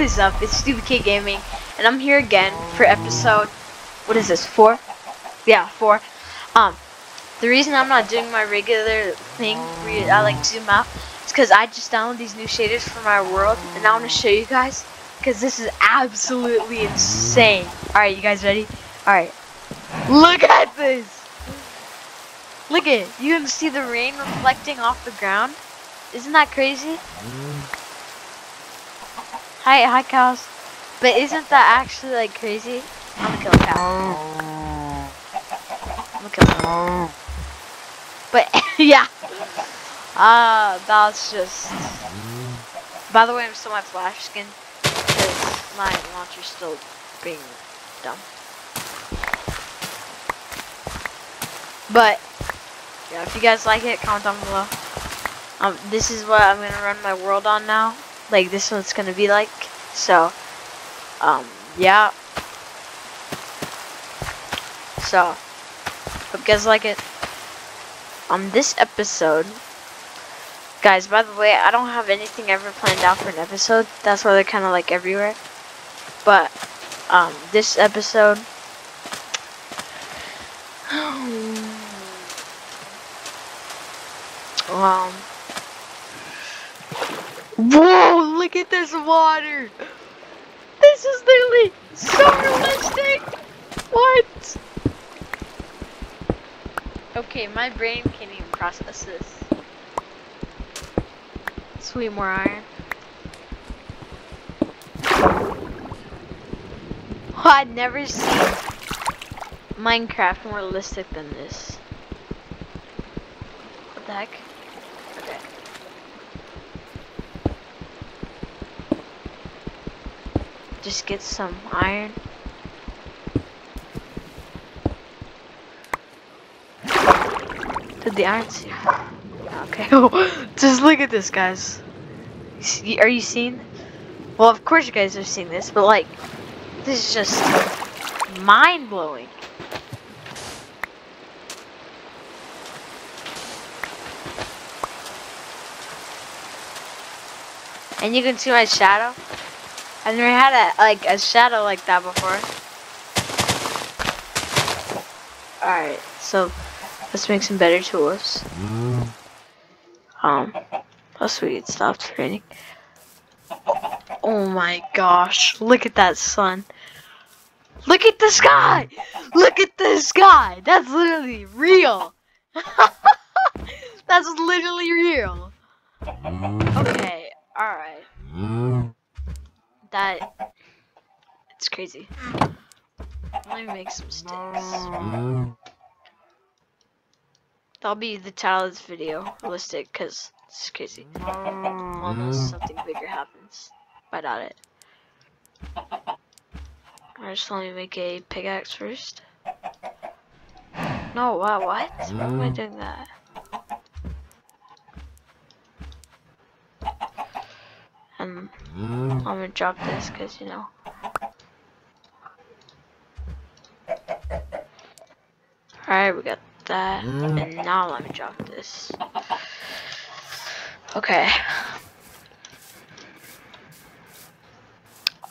What is up? It's Stupid Kid Gaming, and I'm here again for episode. What is this? Four? Yeah, four. Um, the reason I'm not doing my regular thing, where I like zoom out, is because I just downloaded these new shaders for my world, and I want to show you guys, because this is absolutely insane. All right, you guys ready? All right. Look at this. Look at it. You can see the rain reflecting off the ground. Isn't that crazy? Hi, hi cows. But isn't that actually like crazy? I'm gonna kill a cow. I'm gonna kill a cow. But yeah. Ah, uh, that's just. By the way, I'm still my flash skin because my launcher's still being dumb. But yeah, if you guys like it, comment down below. Um, this is what I'm gonna run my world on now like this one's gonna be like. So, um, yeah. So, hope you guys like it. On this episode, guys, by the way, I don't have anything ever planned out for an episode. That's why they're kind of like everywhere. But, um, this episode. um, Whoa, look at this water. This is literally so realistic. What? Okay, my brain can't even process this. Sweet more iron. Oh, I'd never seen Minecraft more realistic than this. What the heck? Just get some iron. Did the iron see? Okay. just look at this, guys. Are you seeing? Well, of course you guys are seeing this, but like, this is just mind blowing. And you can see my shadow. I've never had a like a shadow like that before. Alright, so let's make some better tools. Um plus we get stopped raining. Oh my gosh, look at that sun. Look at the sky! Look at the sky! That's literally real! That's literally real. Okay, alright that it's crazy. Let me make some sticks. That'll be the title of this video, realistic, because it's crazy. Unless something bigger happens. I doubt it. Alright, just let me make a pickaxe first. No, what? What? Why am I doing that? And I'm gonna drop this because you know. Alright, we got that. And now let me drop this. Okay.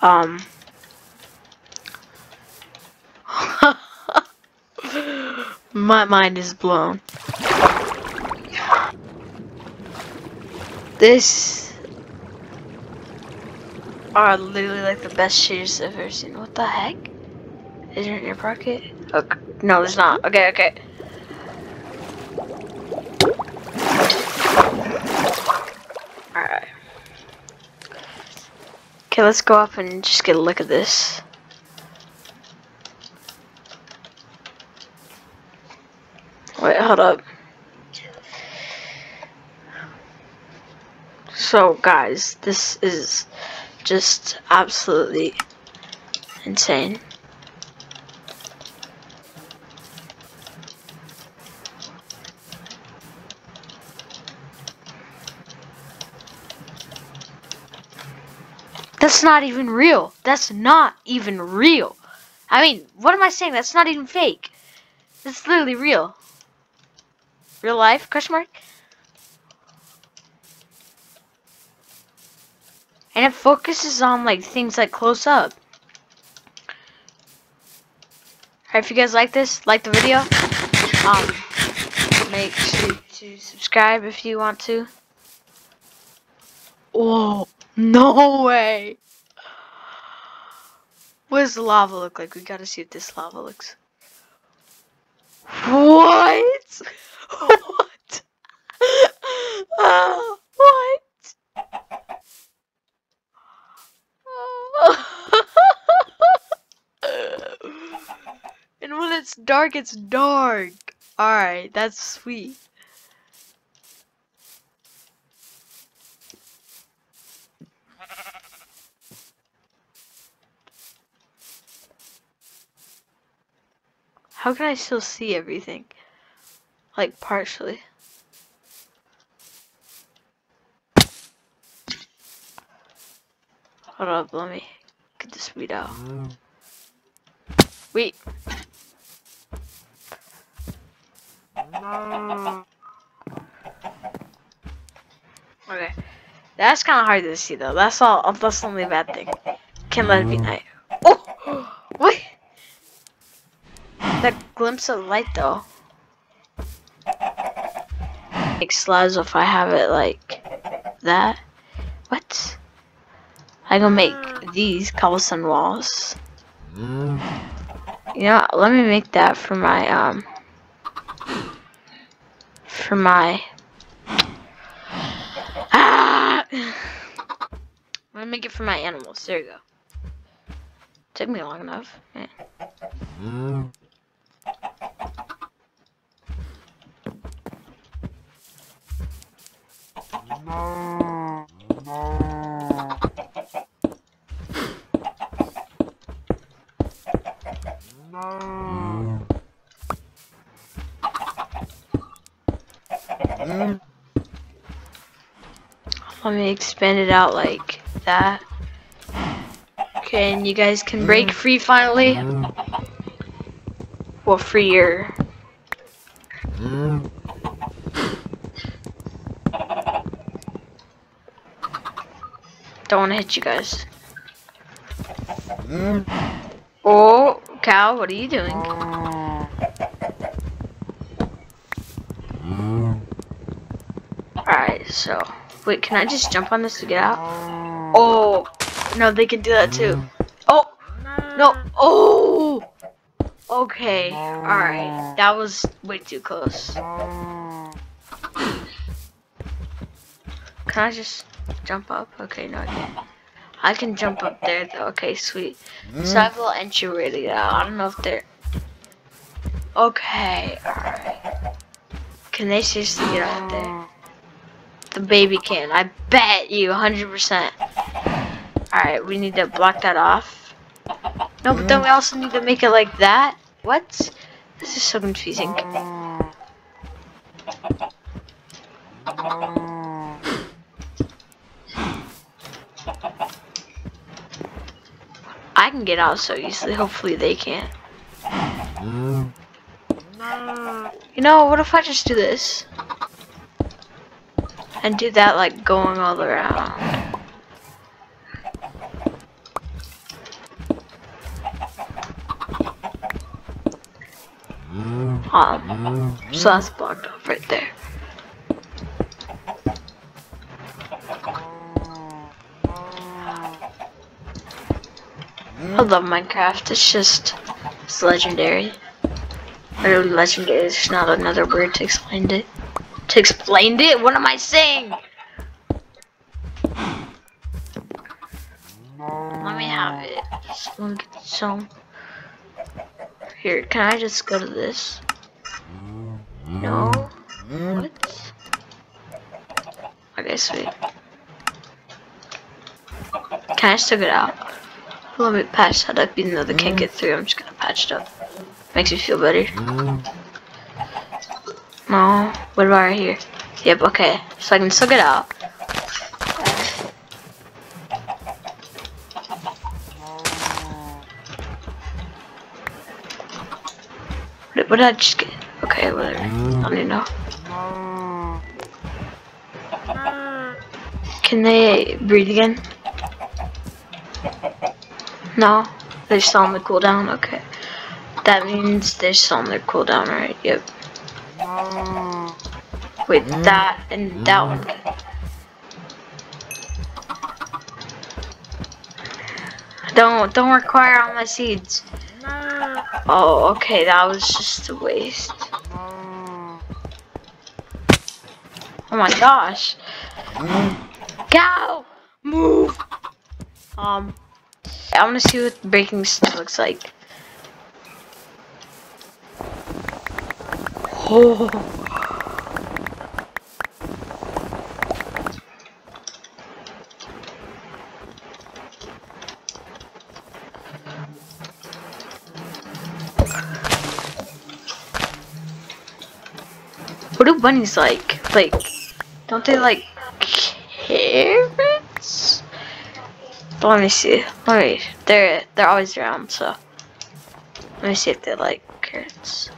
Um. My mind is blown. This are literally like the best shoes I've ever seen. What the heck? Is there an air pocket? Okay. No, there's not. Okay, okay. Alright. Okay, let's go up and just get a look at this. Wait, hold up. So, guys, this is just absolutely insane. That's not even real. That's not even real. I mean, what am I saying? That's not even fake. That's literally real. Real life? Question mark? And it focuses on like things like close up. Alright, if you guys like this, like the video. Um, make sure to subscribe if you want to. Oh, no way. What does the lava look like? We gotta see what this lava looks. What? What? Uh, what? and when it's dark, it's dark. Alright, that's sweet. How can I still see everything? Like, partially. Hold up, let me get this weed out. Mm. Wait. Okay. That's kind of hard to see though. That's all. That's the only bad thing. Can't let it be night. Oh! What? That glimpse of light though. Make slabs if I have it like that. What? I gonna make these cobblestone walls. You know, let me make that for my um for my ah. I'm gonna make it for my animals. There you go. Took me long enough. Let me expand it out like that. Okay, and you guys can break mm. free finally. Mm. Well, free your mm. Don't want to hit you guys. Oh, cow, what are you doing? Alright, so. Wait, can I just jump on this to get out? Oh, no, they can do that too. Mm. Oh, no, oh! Okay, alright. That was way too close. Can I just jump up? Okay, no, I can't. I can jump up there though. Okay, sweet. Mm. So I have a little entry ready now. I don't know if they're. Okay, alright. Can they seriously get out there? The baby can. I bet you 100%. Alright, we need to block that off. No, but mm. then we also need to make it like that. What? This is so confusing. I can get out so easily. Hopefully they can't. Mm. You know, what if I just do this? And do that like going all around. Um, so that's blocked off right there. I love Minecraft. It's just, it's legendary. Literally legendary. There's not another word to explain it. To explain it? What am I saying? Let me have it. Some. Here, can I just go to this? No? What? Okay, sweet. Can I still get out? Let me patch that up even though they can't get through. I'm just gonna patch it up. Makes me feel better. No. What about right here? Yep, okay. So I can still get out. What, what did I just get? Okay, whatever. I don't even know. Can they breathe again? No, they're still on the cooldown. Okay, that means they're still on their cooldown, right? Yep. Wait, that and that one. Don't don't require all my seeds. Oh, okay, that was just a waste. Oh my gosh. Go! Move! Um, I want to see what breaking stuff looks like. Oh. Bunnies like? Like, don't they like carrots? Let me see. Let me. They're they're always around, so let me see if they like carrots.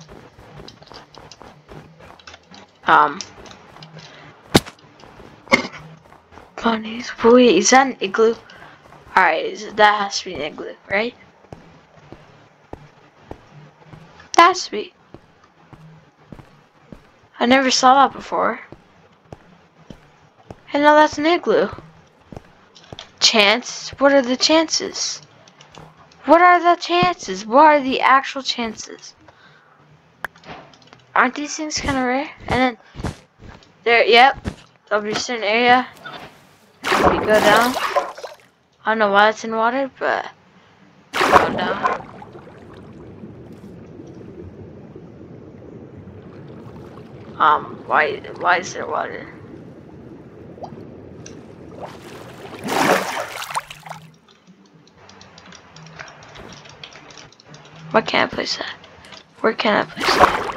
Um. Bunnies. Wait, is that an igloo? Alright, that has to be an igloo, right? That's be. I never saw that before. And now that's an igloo. Chance? What are the chances? What are the chances? What are the actual chances? Aren't these things kind of rare? And then, there, yep, there'll be a certain area. If you go down, I don't know why it's in water, but go down. Um, why, why is there water? Why can't I place that? Where can I place that?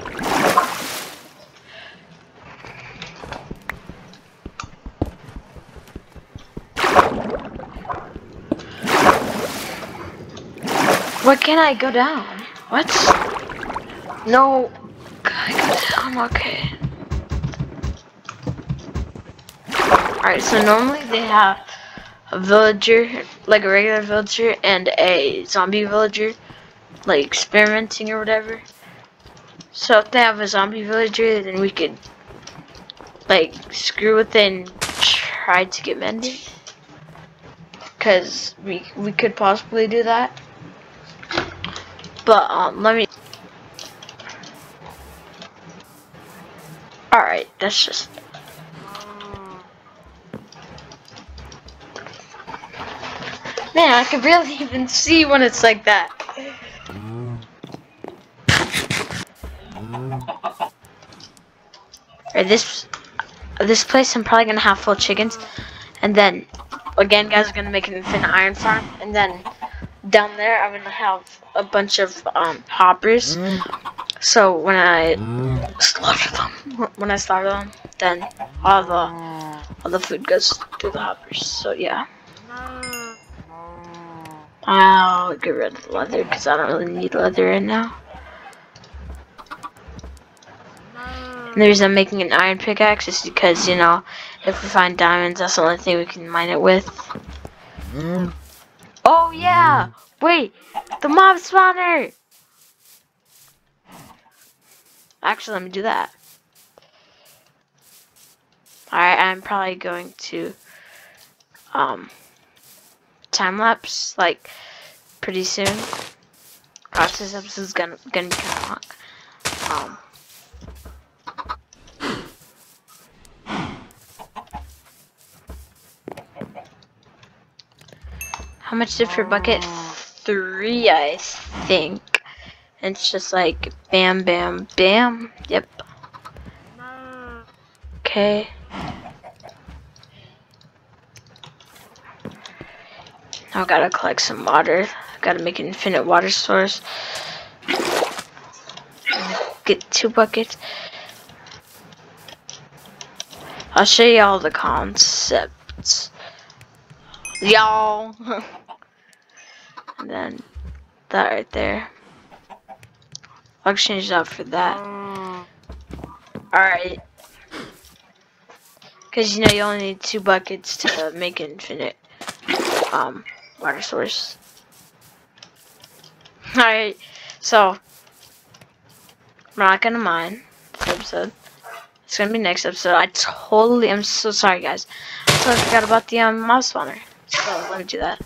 Why can't I go down? What? No. I go down? Okay. Alright, so normally they have a villager, like a regular villager, and a zombie villager, like experimenting or whatever. So if they have a zombie villager, then we could, like, screw with it and try to get mended. Because we, we could possibly do that. But, um, let me... Alright, that's just... Man, I can barely even see when it's like that. Or this this place I'm probably gonna have full chickens. And then again guys are gonna make an infinite iron farm. And then down there I'm gonna have a bunch of um, hoppers. So when I slaughter them when I slaughter them then all the all the food goes to the hoppers. So yeah I'll get rid of the leather because I don't really need leather right now. And the reason I'm making an iron pickaxe is because, you know, if we find diamonds, that's the only thing we can mine it with. Oh, yeah! Wait! The mob spawner! Actually, let me do that. Alright, I'm probably going to, um time lapse like pretty soon. This episode's gonna gonna be kind of long. Um. How much did for bucket? Three, I think. And it's just like bam, bam, bam. Yep. Okay. I gotta collect some water. I gotta make an infinite water source. Get two buckets. I'll show you all the concepts. Y'all. and then that right there. I'll exchange that for that. Alright. Because you know you only need two buckets to make infinite um water source. Alright, so we're not gonna mind this episode. It's gonna be next episode. I totally am so sorry guys. I forgot about the um, mob spawner. So let me do that.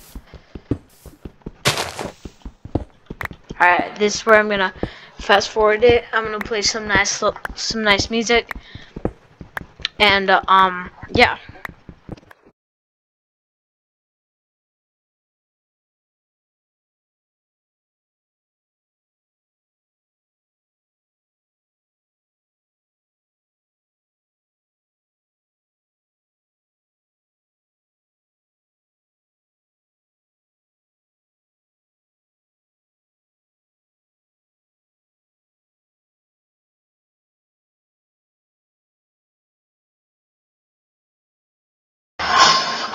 Alright, this is where I'm gonna fast forward it. I'm gonna play some nice some nice music. And uh, um yeah.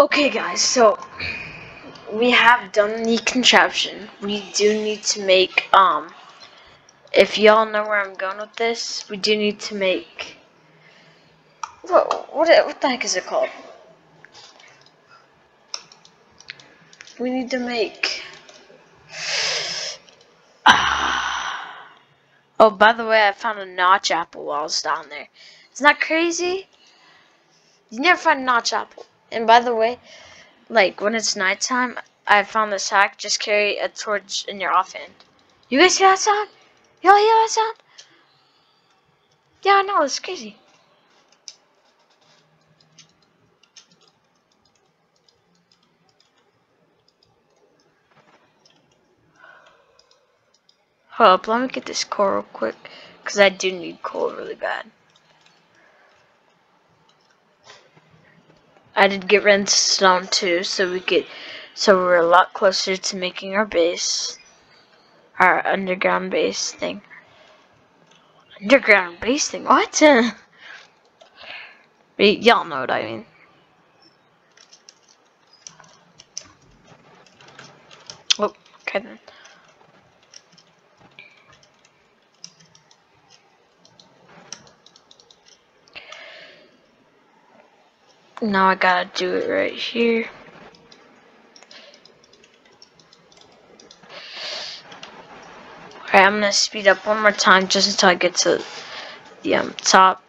Okay guys, so we have done the contraption. We do need to make, um, if y'all know where I'm going with this, we do need to make, what, what, what the heck is it called? We need to make, oh, by the way, I found a notch apple while I was down there. Isn't that crazy? You never find a notch apple. And by the way, like when it's nighttime, I found this hack. Just carry a torch in your offhand. You guys hear that sound? Y'all hear that sound? Yeah, I know. It's crazy. Hold up, let me get this coal real quick. Because I do need coal really bad. I did get redstone too, so we get so we're a lot closer to making our base, our underground base thing. Underground base thing? What? Y'all know what I mean. Oh, okay then. Now I gotta do it right here. Alright, I'm gonna speed up one more time just until I get to the um, top.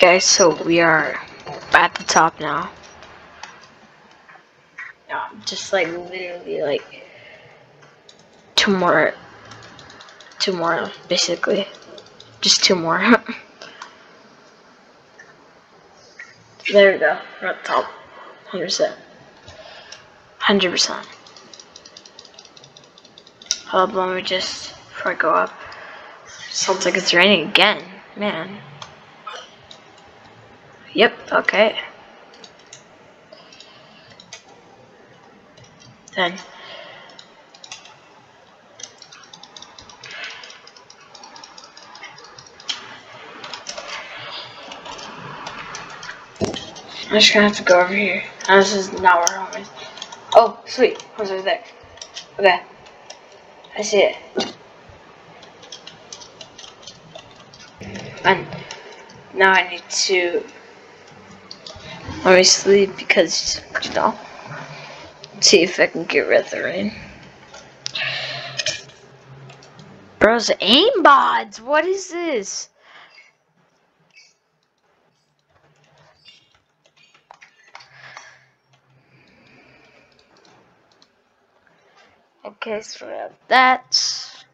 Guys, so we are at the top now. just like literally like two more, two more basically, just two more. there we go, we're at the top, 100%. 100%. Hold up, let me just, before I go up. Sounds like it's raining again. Man. Yep, okay. Then. I'm just gonna have to go over here. this is not where home is. Oh, sweet. Home's over there. Okay. I see it. And now I need to sleep because, you know, see if I can get rid of the rain. Bros, aimbots! What is this? Okay, so we have that.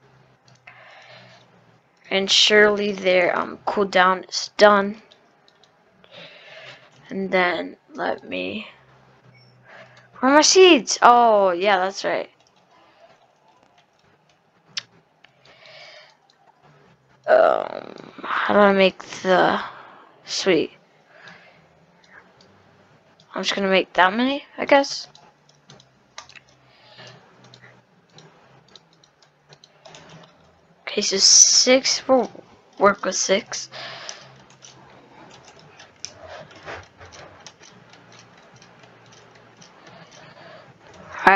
And surely their um, cooldown is done. And then let me... Where are my seeds? Oh, yeah, that's right. Um, how do I make the... Sweet. I'm just gonna make that many, I guess. Okay, so six, we'll work with six.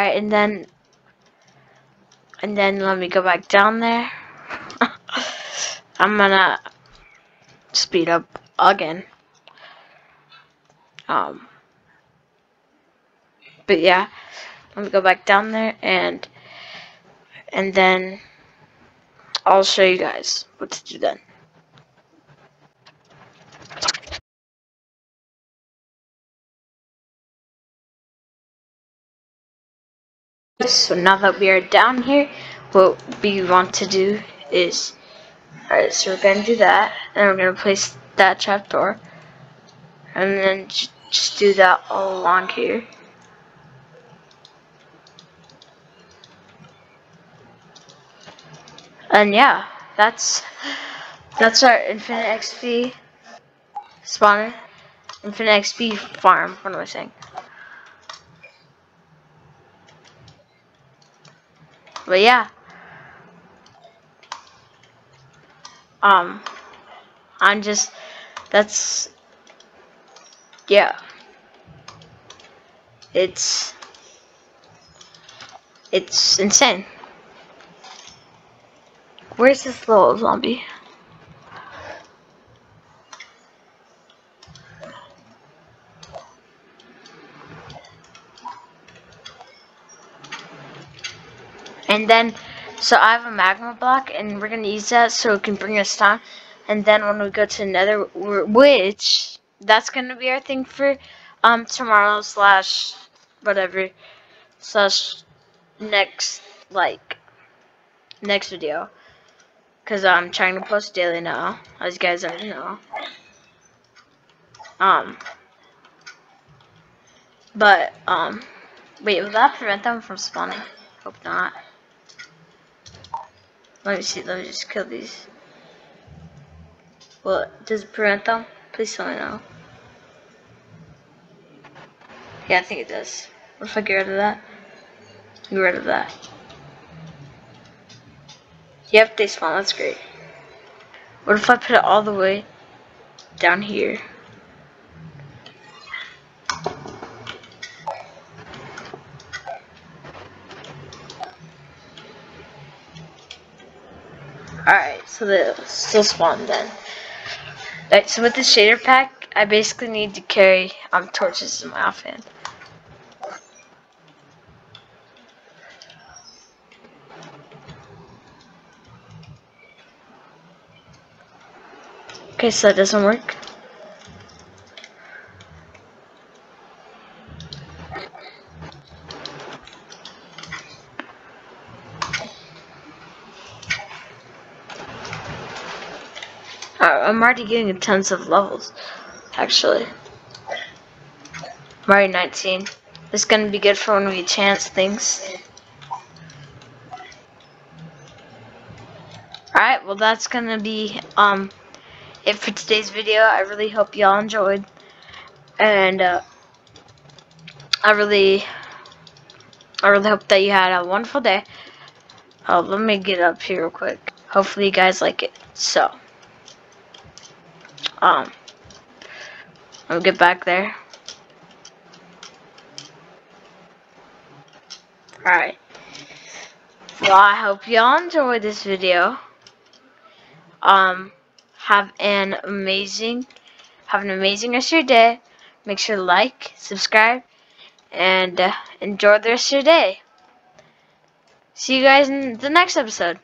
Alright, and then, and then let me go back down there. I'm gonna speed up again. Um, but yeah, let me go back down there and, and then I'll show you guys what to do then. So now that we are down here, what we want to do is, alright, so we're to do that, and we're to place that trapdoor, and then just do that all along here. And yeah, that's that's our infinite XP spawner. Infinite XP farm, what am I saying? But yeah. Um I'm just that's yeah. It's it's insane. Where's this little zombie? And then, so I have a magma block, and we're going to use that so it can bring us down. And then when we go to another, which, that's going to be our thing for um tomorrow slash whatever, slash next, like, next video. Because I'm trying to post daily now, as you guys already know. Um, but, um, wait, will that prevent them from spawning? Hope not. Let me see, let me just kill these. What, does it prevent them? Please tell me no. Yeah, I think it does. What if I get rid of that? Get rid of that. Yep, they spawn. That's great. What if I put it all the way down here? Alright, so they still spawn then. Alright, so with the shader pack, I basically need to carry um torches in my offhand. Okay, so that doesn't work. Uh, I'm already getting tons of levels, actually. I'm already 19. This is gonna be good for when we chance things. Alright, well that's gonna be um it for today's video. I really hope y'all enjoyed. And uh, I really I really hope that you had a wonderful day. Oh, let me get up here real quick. Hopefully you guys like it. So um I'll get back there. Alright. Well, I hope y'all enjoyed this video. Um, have an amazing, have an amazing rest of your day. Make sure to like, subscribe, and uh, enjoy the rest of your day. See you guys in the next episode.